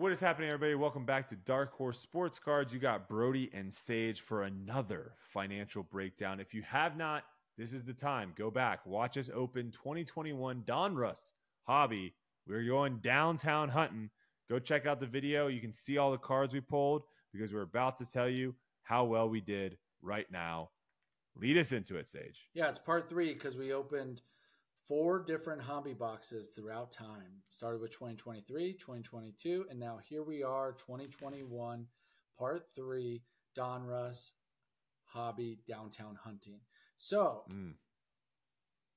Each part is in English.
What is happening, everybody? Welcome back to Darkhorse Sports Cards. You got Brodie and Sage for another financial breakdown. If you have not, this is the time. Go back, watch us open 2021 Donruss Hobby. We're going downtown hunting. Go check out the video. You can see all the cards we pulled because we're about to tell you how well we did right now. Lead us into it, Sage. Yeah, it's part three because we opened four different hobby boxes throughout time. Started with 2023, 2022, and now here we are, 2021, part three, Donruss Hobby Downtown Hunting. So Mm.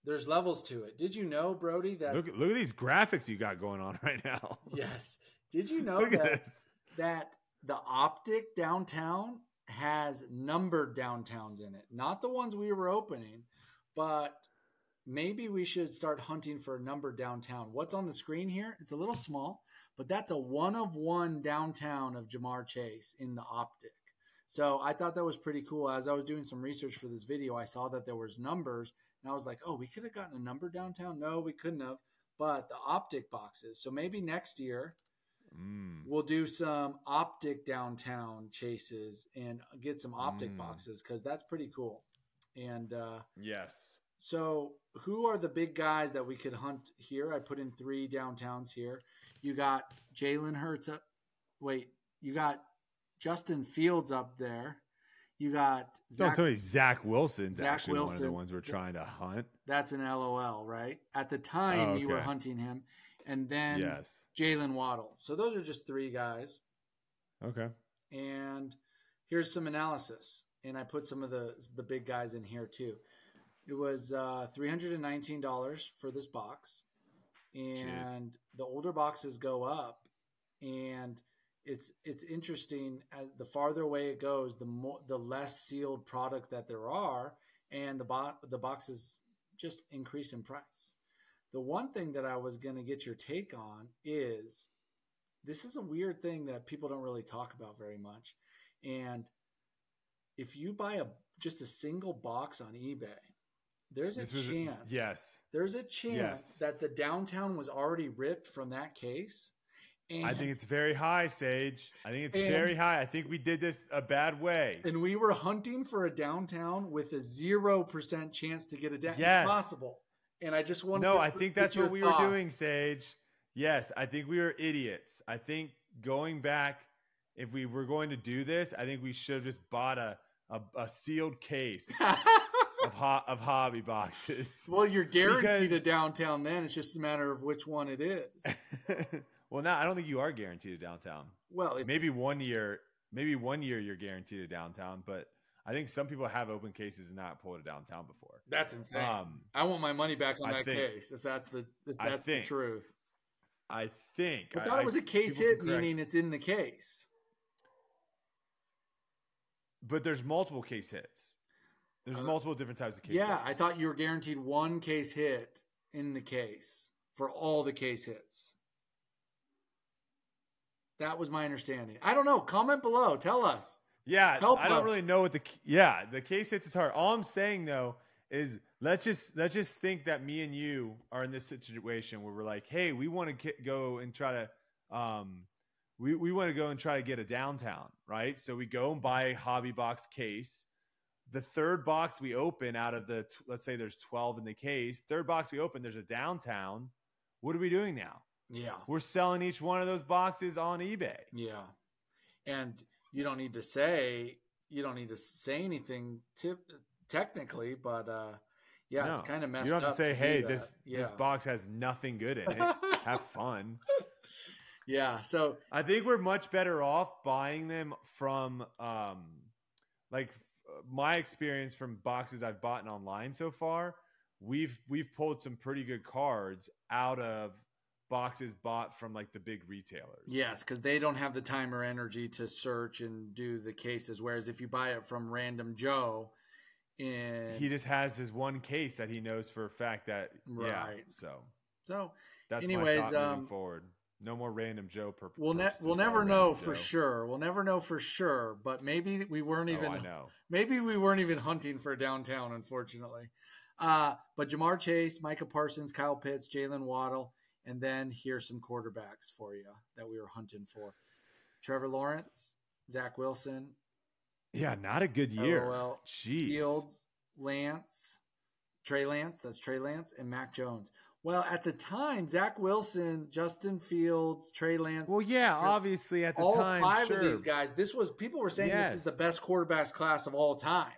there's levels to it. Did you know, Brodie, that Look, look at these graphics you got going on right now. yes. Did you know that this. that the optic downtown has numbered downtowns in it? Not the ones we were opening, but maybe we should start hunting for a number downtown. What's on the screen here? It's a little small, but that's a one of one downtown of Ja'Marr Chase in the optic. So I thought that was pretty cool. As I was doing some research for this video, I saw that there was numbers, and I was like, "Oh, we could have gotten a number downtown." No, we couldn't have. But the optic boxes. So maybe next year Mm. we'll do some optic downtown chases and get some optic Mm. boxes because that's pretty cool. And uh, Yes. So, who are the big guys that we could hunt here? I put in three downtowns here. You got Jalen Hurts up. Wait, you got Justin Fields up there. You got Don't Zach. tell me Zach Wilson's Zach actually one of the ones we're trying to hunt. That's an LOL, right? At the time, Oh, you were hunting him, and then yes. Jaylen Waddle. So those are just three guys. Okay. and here's some analysis and i put some of the the big guys in here too it was uh, $319 for this box. And the older boxes go up and it's it's interesting as the farther away it goes the more the less sealed product that there are and the bo- the boxes just increase in price. The one thing that i was going to get your take on is this is a weird thing that people don't really talk about very much. And if you buy a just a single box on eBay, there's a This chance. yes. There's a chance Yes. that the downtown was already ripped from that case. And I think it's very high, Sage. I think it's And- very high. I think we did this a bad way. and we were hunting for a downtown with a zero percent chance to get a downtown. Yes. It's possible. And I just want No, I think that's what we thoughts. were doing, Sage. Yes, I think we were idiots. I think going back, if we were going to do this, I think we should have just bought a a, a sealed case ho- of hobby boxes. well, you're guaranteed Because- a downtown. Then it's just a matter of which one it is. well, now I don't think you are guaranteed a downtown. Well, if maybe one year, maybe one year you're guaranteed a downtown, but I think some people have open cases and not pulled a downtown before. That's insane. Um, I want my money back on I that think- case if that's the if I that's the truth. I think I thought it was a case hit, meaning it's in the case. but there's multiple case hits. There's Uh, multiple different types of case. yeah. I thought you were guaranteed one case hit in the case for all the case hits. That was my understanding. I don't know. Comment below. Tell us. Yeah, Help I don't really know what the yeah the case hits is hard. All I'm saying though is let's just let's just think that me and you are in this situation where we're like, hey, we want to go and try to um we we want to go and try to get a downtown, right? So we go and buy a hobby box case. The third box we open out of the let's say there's 12 in the case. Third box we open, there's a downtown. What are we doing now? Yeah. We're selling each one of those boxes on eBay. Yeah. And you don't need to say you don't need to say anything tip, technically, but uh yeah, it's kind of messed You don't have up to say, do "Hey, this yeah. this box has nothing good in it. Have fun." yeah. So I think we're much better off buying them from, um, like my experience from boxes I've bought online so far. We've we've pulled some pretty good cards out of boxes bought from like the big retailers. Yes, because they don't have the time or energy to search and do the cases. Whereas if you buy it from Random Joe, in he just has this one case that he knows for a fact that yeah. Right. So so that's Anyways, my thought moving um, forward. No more random Joe per. we'll ne- we'll never know for Joe. sure. We'll never know for sure. But maybe we weren't even. Oh, even I know. maybe we weren't even hunting for downtown, unfortunately. Uh, but Ja'Marr Chase, Micah Parsons, Kyle Pitts, Jaylen Waddle, And then here's some quarterbacks for you that we were hunting for: Trevor Lawrence, Zach Wilson, Yeah, not a good year. LOL, Jeez. Fields, Lance, Trey Lance. That's Trey Lance and Mac Jones. Well, at the time, Zach Wilson, Justin Fields, Trey Lance. Well, yeah, obviously at the all time, five sure. of these guys. This was people were saying this is the best quarterbacks class of all time.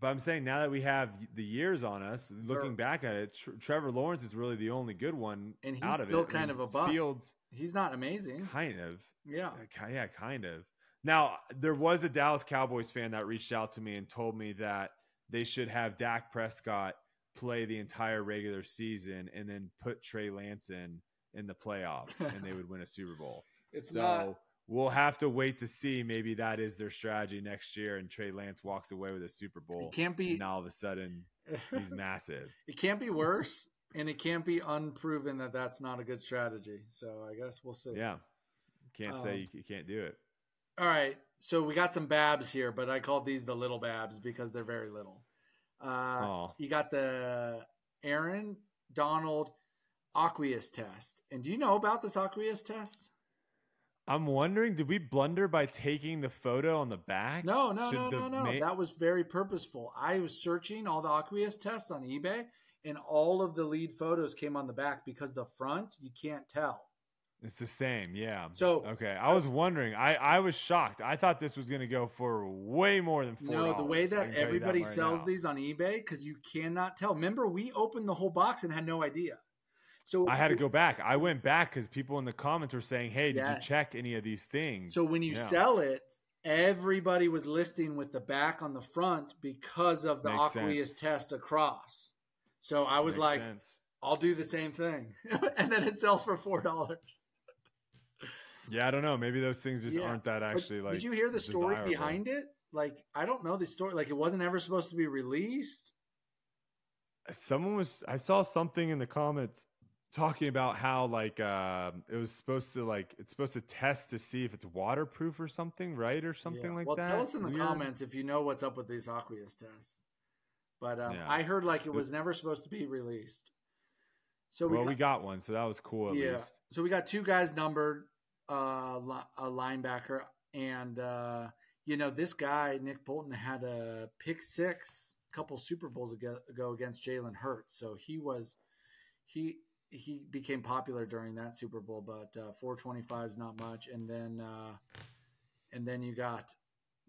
But I'm saying now that we have the years on us, looking Sure. back at it, Tr- Trevor Lawrence is really the only good one, And he's out of still it. I kind mean, of a bust. Fields, He's not amazing. kind of. Yeah. Uh, Yeah, kind of. Now, there was a Dallas Cowboys fan that reached out to me and told me that they should have Dak Prescott play the entire regular season and then put Trey Lance in in the playoffs and they would win a Super Bowl. It's so not we'll have to wait to see. Maybe that is their strategy next year and Trey Lance walks away with a Super Bowl. it can't be And all of a sudden, he's massive. it can't be worse and it can't be unproven that that's not a good strategy. So I guess we'll see. Yeah. Can't Um, say you, you can't do it. All right. So we got some babs here, but I called these the little babs because they're very little. Uh, Oh. You got the Aaron Donald Aqueous test. And do you know about this Aqueous test? I'm wondering, did we blunder by taking the photo on the back? No, no, Should no, no, no. that was very purposeful. I was searching all the Aqueous tests on eBay, and all of the lead photos came on the back because the front you can't tell. It's the same, yeah. So- okay, I was wondering. I I was shocked. I thought this was going to go for way more than four. No, the way that can tell you everybody right sells now. these on eBay, because you cannot tell. Remember, we opened the whole box and had no idea. So I had to go back. I went back because people in the comments were saying, "Hey, did Yes. you check any of these things?" So when you Yeah. sell it, everybody was listing with the back on the front because of the Makes aqueous sense. test across. So I was Makes like, sense. I'll do the same thing, and then it sells for four dollars. Yeah, I don't know. Maybe those things just Yeah, aren't that actually like. Did you hear the story desirable. behind it? Like, I don't know the story. Like, it wasn't ever supposed to be released. Someone was. I saw something in the comments talking about how like uh, it was supposed to like it's supposed to test to see if it's waterproof or something, right, or something Yeah. like well, that. Well, tell us in the Weird. comments if you know what's up with these aqueous tests. But um, Yeah. I heard like it was never supposed to be released. So we well, got, we got one, so that was cool at yeah. least. So we got two guys numbered, uh, a linebacker, and uh, you know this guy Nick Bolton had a pick six a couple Super Bowls ago, ago against Jalen Hurts. So he was he he became popular during that Super Bowl, but uh, 425 is not much. And then uh, and then you got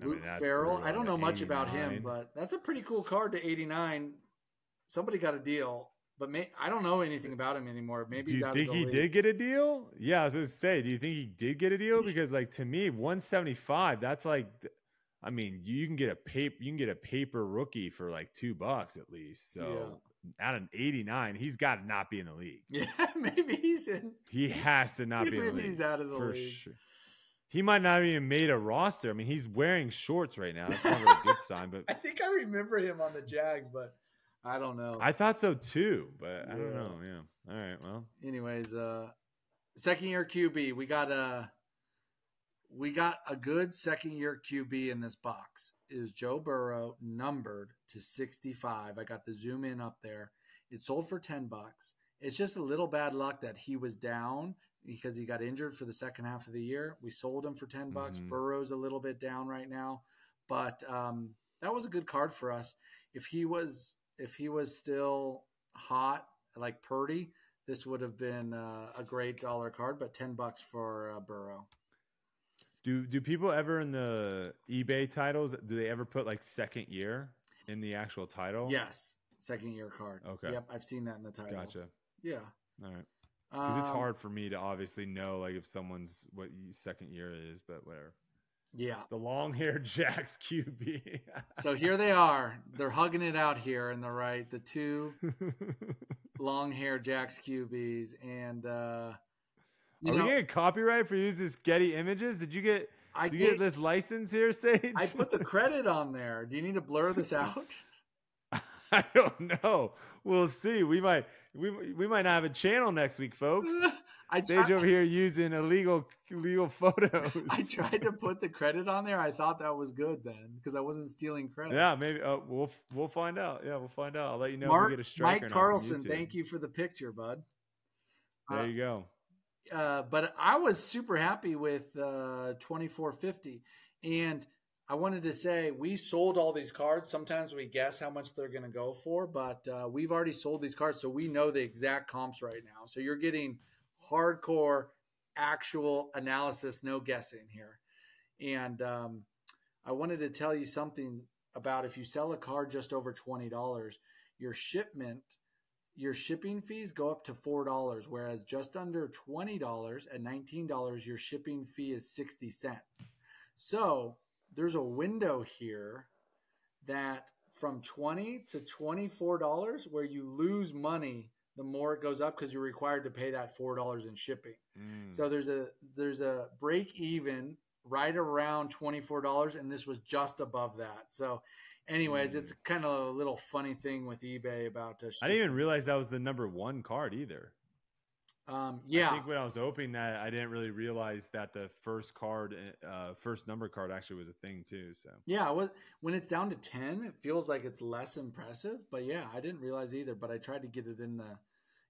I mean, Luke that's Farrell. I don't know much about him, but that's a pretty cool card to 89. Somebody got a deal, but may, I don't know anything about him anymore. Maybe do he's you out think of the he league. did get a deal? Yeah, I was gonna say, do you think he did get a deal? Because like to me, one seventy five. That's like, I mean, you can get a paper, you can get a paper rookie for like two bucks at least. So at an eighty nine, he's got to not be in the league. Yeah, maybe he's in. He has to not be in the maybe league he's out of the for league. sure. He might not have even made a roster. I mean, he's wearing shorts right now. That's not a good sign, but I think I remember him on the Jags, but I don't know. I thought so too. But I don't know. Yeah. All right. Well, Anyways, uh, second year QB, we got a we got a good second year QB in this box. Is Joe Burrow numbered to 65? I got the zoom in up there. It sold for 10 bucks. It's just a little bad luck that he was down because he got injured for the second half of the year. We sold him for 10 bucks. Mhm. Burrow's a little bit down right now, but um, that was a good card for us. If he was if he was still hot like Purdy, this would have been uh, a great dollar card, but 10 bucks for uh, Burrow. Do do people ever in the eBay titles do they ever put like second year in the actual title? Yes, second year card. Okay. Yep, I've seen that in the titles. Gotcha. Yeah. All right. Because it's Um, hard for me to obviously know like if someone's what second year is, but whatever. Yeah. The long haired Jags QB. So here they are. They're hugging it out here in the right. The two long hair Jags QBs. And, uh, you Are we know, getting copyright for use this Getty images? Did you get I, did you get gave- this license here, Sage? I put the credit on there. Do you need to blur this out? I don't know. We'll see. We might we we might not have a channel next week, folks. I, Sage tried, over here using illegal illegal photos. I tried to put the credit on there. I thought that was good then because I wasn't stealing credit. Yeah, maybe uh, we'll we'll find out. Yeah, we'll find out. I'll let you know Mark, if we get a striker. Mike Carlson, thank you for the picture, bud. There uh, you go. Uh, but I was super happy with uh, 2450. And I wanted to say we sold all these cards. Sometimes we guess how much they're going to go for, but uh, we've already sold these cards. So we know the exact comps right now. So you're getting hardcore, actual analysis, no guessing here. And um, I wanted to tell you something about if you sell a card just over $20, your shipment your shipping fees go up to $4, whereas just under $20 at $19, your shipping fee is 60 cents. So there's a window here that from 20 to $24 where you lose money the more it goes up because you're required to pay that $4 in shipping. Mm. So there's a there's a break even right around $24 and this was just above that. So anyways, mm. it's kind of a little funny thing with eBay about. Uh, I didn't even realize that was the number one card either. Um, yeah, I think when I was opening that, I didn't really realize that the first card, uh, first number card, actually was a thing too. So yeah, was when it's down to ten, it feels like it's less impressive. But yeah, I didn't realize either. But I tried to get it in the,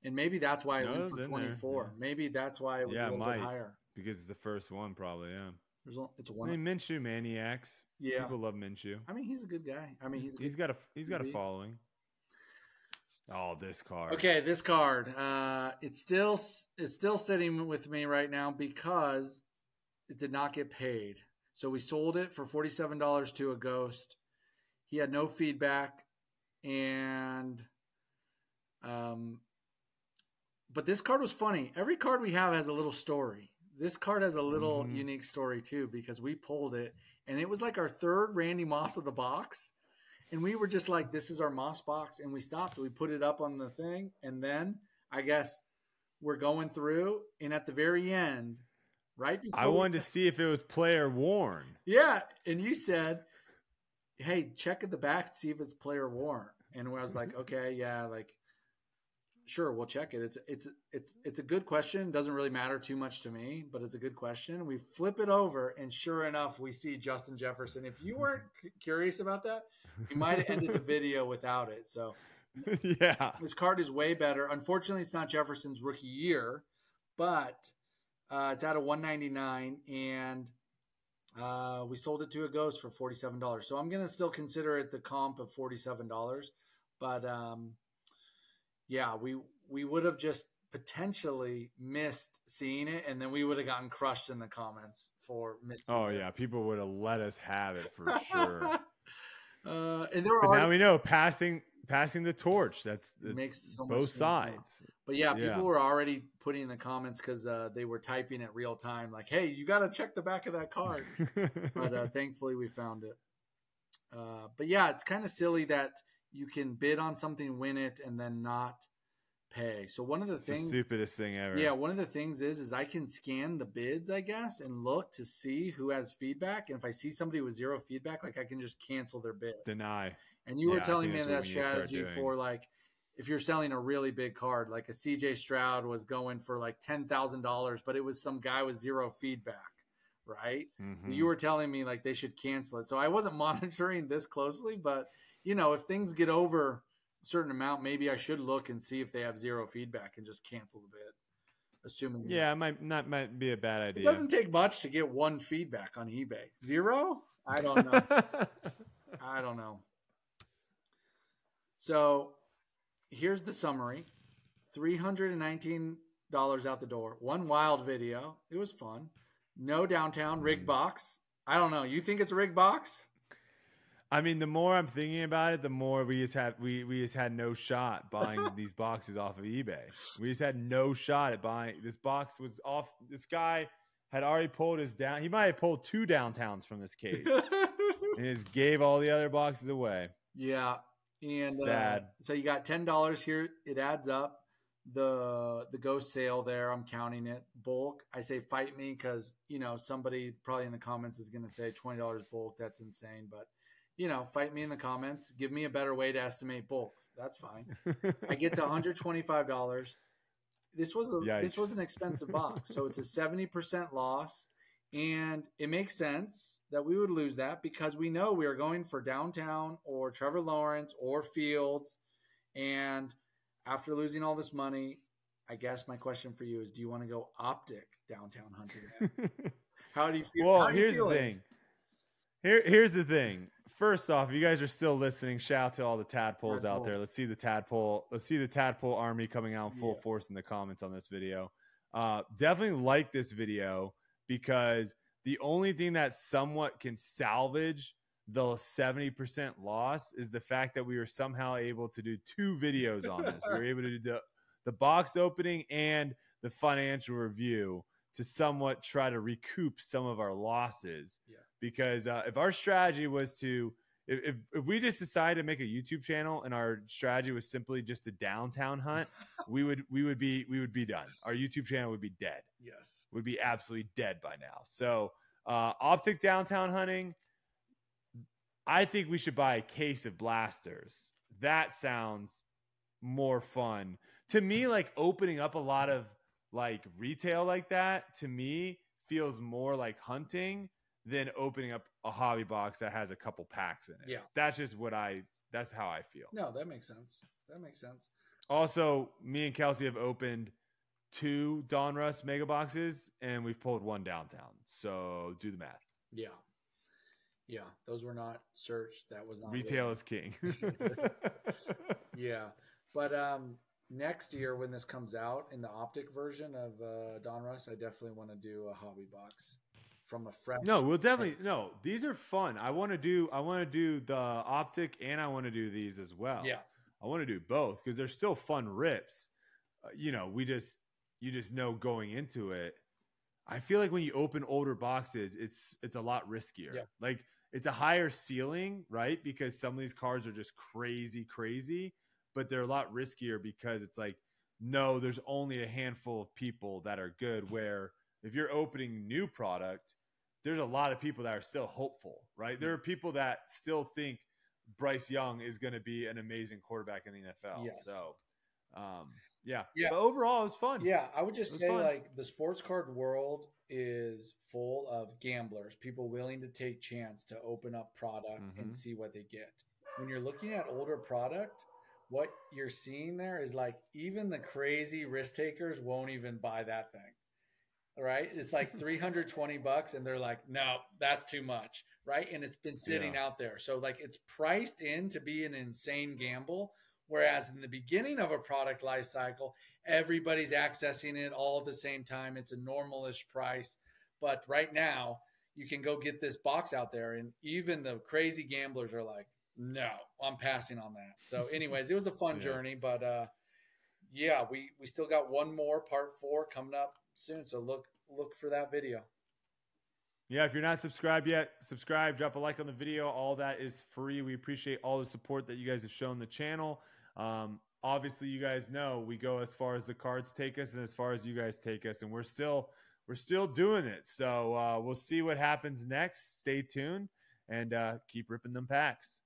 and maybe that's why it no, went for twenty four. Yeah. Maybe that's why it was yeah, a little bit higher because it's the first one, probably. Yeah. There's a, it's one. I mean, Minshew maniacs. Yeah, people love Minshew. I mean, he's a good guy. I mean, he's he's got a he's got a following. Oh, this card. Okay, this card. Uh, it's still it's still sitting with me right now because it did not get paid. So we sold it for forty seven dollars to a ghost. He had no feedback, and um, but this card was funny. Every card we have has a little story this card has a little mm-hmm. unique story too because we pulled it and it was like our third Randy Moss of the box. And we were just like, this is our Moss box. And we stopped. We put it up on the thing. And then I guess we're going through. And at the very end, right before I wanted said, to see if it was player worn. Yeah. And you said, hey, check at the back, see if it's player worn. And I was like, okay, yeah, like Sure, we'll check it. It's it's it's it's a good question. Doesn't really matter too much to me, but it's a good question. We flip it over, and sure enough, we see Justin Jefferson. If you weren't curious about that, we might have ended the video without it. So, yeah, this card is way better. Unfortunately, it's not Jefferson's rookie year, but uh, it's out of 199, and uh, we sold it to a ghost for $47. So I'm gonna still consider it the comp of $47, but um, yeah, we we would have just potentially missed seeing it, and then we would have gotten crushed in the comments for missing. Oh this. yeah, people would have let us have it for sure. Uh, and there are now we know passing passing the torch. That's, that's makes so both sides. But yeah, people yeah. were already putting in the comments because uh, they were typing it real time, like, "Hey, you got to check the back of that card." but uh, thankfully, we found it. Uh, but yeah, it's kind of silly that you can bid on something, win it, and then not pay. So one of the things, the stupidest thing ever. Yeah, one of the things is, is I can scan the bids, I guess, and look to see who has feedback. And if I see somebody with zero feedback, like I can just cancel their bid, deny. And you yeah, were telling me that strategy for like if you're selling a really big card, like a CJ Stroud was going for like ten thousand dollars, but it was some guy with zero feedback. Right. Mm-hmm. You were telling me like they should cancel it. So I wasn't monitoring this closely, but you know, if things get over certain amount, maybe I should look and see if they have zero feedback and just cancel the bid. Assuming yeah, it might not might be a bad idea. It doesn't take much to get one feedback on eBay. Zero? I don't know. I don't know. So here's the summary. $319 out the door. One wild video. It was fun. No downtown rig mm. box. I don't know. You think it's a rig box? I mean, the more I'm thinking about it, the more we just had we we just had no shot buying these boxes off of eBay. We just had no shot at buying this box was off. This guy had already pulled his down. He might have pulled two downtowns from this case, and just gave all the other boxes away. Yeah, and uh, sad. Uh, so you got ten dollars here. It adds up. The the ghost sale there. I'm counting it bulk. I say fight me because you know somebody probably in the comments is going to say twenty dollars bulk. That's insane, but you know, fight me in the comments. Give me a better way to estimate bulk. That's fine. I get to $125. This was a, this was an expensive box, so it's a 70% loss. And it makes sense that we would lose that because we know we are going for downtown or Trevor Lawrence or Fields. And after losing all this money, I guess my question for you is: Do you want to go optic downtown hunting? How do you feel? well, here's the thing. Here, here's the thing. First off, if you guys are still listening, shout out to all the tadpoles out there. Let's see the tadpole. Let's see the tadpole army coming out in full Yeah. force in the comments on this video. Uh, definitely like this video because the only thing that somewhat can salvage the 70% loss is the fact that we were somehow able to do two videos on this. we were able to do the, the box opening and the financial review to somewhat try to recoup some of our losses. Yeah. Because uh, if our strategy was to, if, if, we just decided to make a YouTube channel and our strategy was simply just a downtown hunt, we would we would be we would be done. Our YouTube channel would be dead. Yes. Would be absolutely dead by now. So uh, optic downtown hunting. I think we should buy a case of blasters. That sounds more fun to me. Like opening up a lot of like retail like that to me feels more like hunting than opening up a hobby box that has a couple packs in it. Yeah. that's just what I. That's how I feel. No, that makes sense. That makes sense. Also, me and Kelsey have opened two Donruss mega boxes, and we've pulled one downtown. So do the math. Yeah. Yeah. Those were not searched. That was not Retail is king. Yeah. But um next year when this comes out in the optic version of uh Donruss, I definitely want to do a hobby box from a fresh no, we'll definitely place. no. These are fun. I want to do. I want to do the optic, and I want to do these as well. Yeah. I want to do both because they're still fun rips. Uh, you know, we just you just know going into it. I feel like when you open older boxes, it's it's a lot riskier. Yeah. Like it's a higher ceiling, right? Because some of these cards are just crazy, crazy, but they're a lot riskier because it's like no, there's only a handful of people that are good. Where if you're opening new product, there's a lot of people that are still hopeful, right? There are people that still think Bryce Young is going to be an amazing quarterback in the NFL. Yes. So, um, yeah. Yeah. But overall, it was fun. Yeah, I would just say fun. like the sports card world is full of gamblers, people willing to take chance to open up product Mhm. and see what they get. When you're looking at older product, what you're seeing there is like even the crazy risk takers won't even buy that thing. Right? It's like 320 bucks and they're like, "No, that's too much." Right? And it's been sitting Yeah. out there. So like it's priced in to be an insane gamble whereas in the beginning of a product life cycle, everybody's accessing it all at the same time. It's a normalish price. But right now, you can go get this box out there, and even the crazy gamblers are like, no, I'm passing on that. So, anyways, it was a fun Yeah. journey, but uh, yeah, we we still got one more part four coming up soon. So look look for that video. Yeah, if you're not subscribed yet, subscribe, drop a like on the video. All that is free. We appreciate all the support that you guys have shown the channel. Um, obviously, you guys know we go as far as the cards take us and as far as you guys take us, and we're still we're still doing it. So uh, we'll see what happens next. Stay tuned and uh, keep ripping them packs.